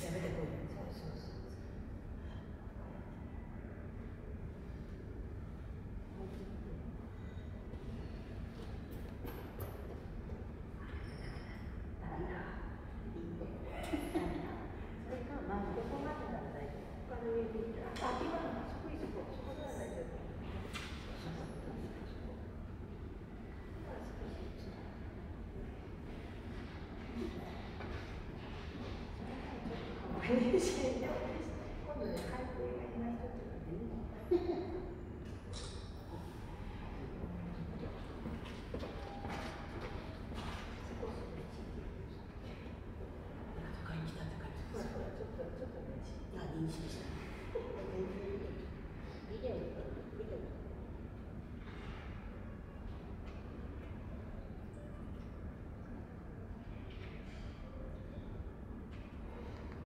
Seven 嬉し。っっ。認識し。